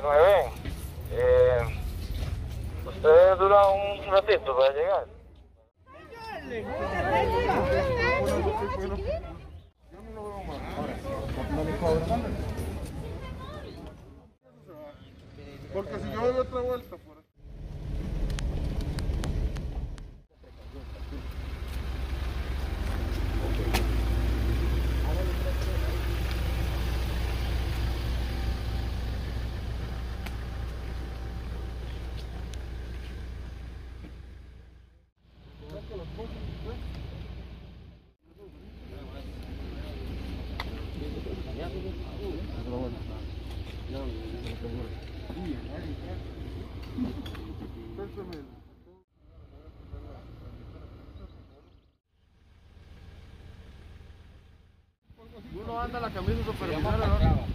9. Eh, ¿Usted dura un ratito para llegar? Porque si yo doy otra vuelta por Uno anda la camisa supervisora, ¿no?